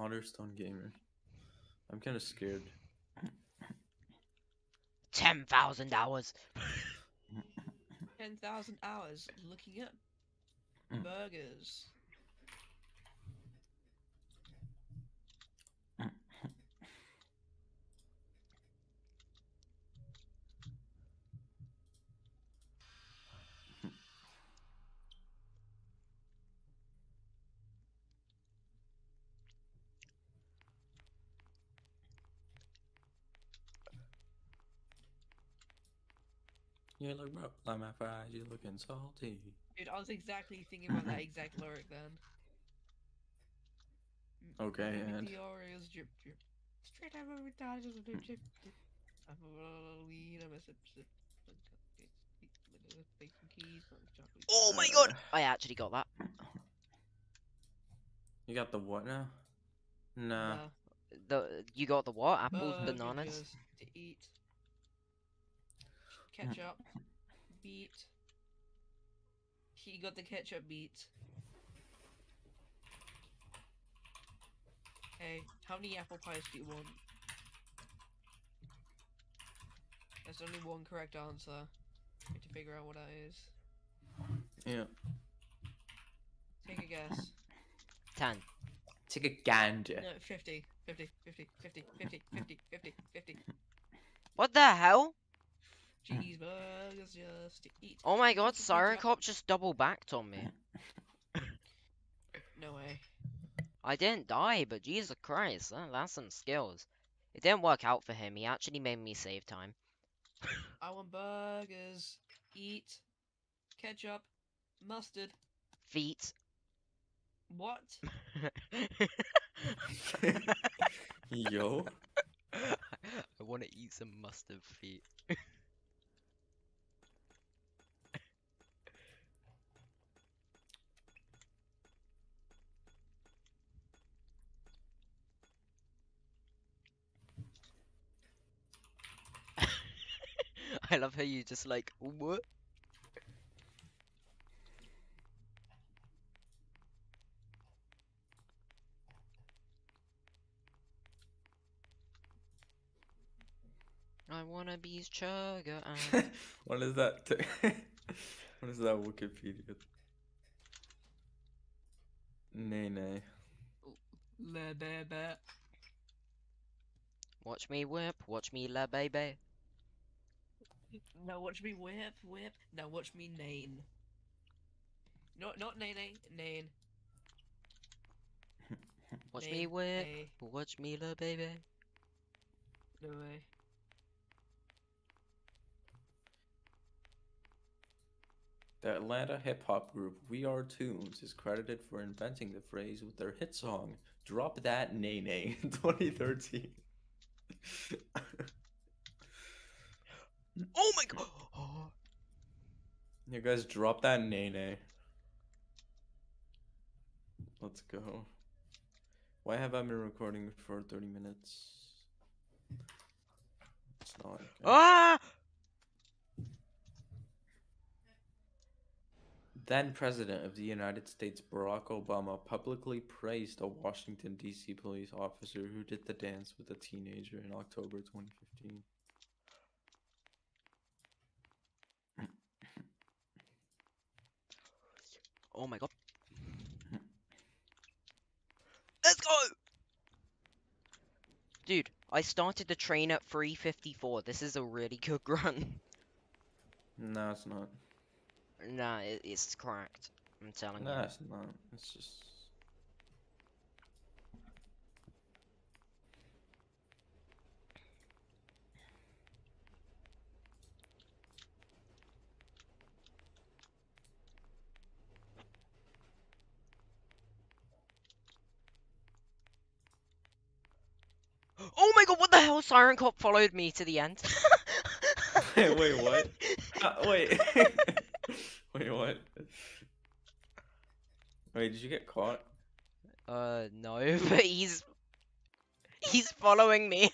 Otterstone Gamer. I'm kind of scared. Ten thousand hours. 10,000 hours looking at Mm. burgers. You look broke like my fries. You looking salty. Dude, I was exactly thinking about that exact lyric then. Okay, and- the Oreos drip drip. Straight out of a just a drip drip. drip. I'm a little weed, I'm a sip sip. Bacon keys, chocolate. Oh my Uh, god! I actually got that. You got the what now? Nah. Nah, The you got the what? Apples, bananas. to eat. Ketchup. beat. He got the ketchup beat. Okay, how many apple pies do you want? There's only one correct answer. I need to figure out what that is. Yeah. Take a guess. 10. Take a gander. No, 50. 50, 50, 50, 50, 50, 50, 50. What the hell? Hmm. Cheeseburgers just to eat. Oh my god, Ketchup. Siren Cop just double backed on me. No way. I didn't die, but Jesus Christ, that, that's some skills. It didn't work out for him. He actually made me save time. I want burgers. Eat. Ketchup. Mustard. Feet. What? Yo. I want to eat some mustard feet. I love how you just like what? I wanna be sugar and what is that? what is that Wikipedia? Nay, nay. Le bebe. watch me whip, watch me la baby. Now watch me whip, whip. Now watch me nain. Not not nay nay, nain. Watch Nay, me whip, nay. watch me la baby. No way. The Atlanta hip hop group We Are Toonz is credited for inventing the phrase with their hit song Drop That NaeNae in 2013. Oh my god! Oh. You guys drop that nay. Let's go. Why have I been recording for 30 minutes? It's not. okay. Ah! Then President of the United States Barack Obama publicly praised a Washington, D.C. police officer who did the dance with a teenager in October 2015. Oh my god. Let's go! Dude, I started the train at 354. This is a really good run. No, it's not. nah, it, it's cracked. I'm telling No, you. No, it's not. It's just. Oh my god, what the hell? Siren Cop followed me to the end. Wait, wait, what? Uh, wait. wait, what? Wait, did you get caught? Uh, no, but he's... He's following me.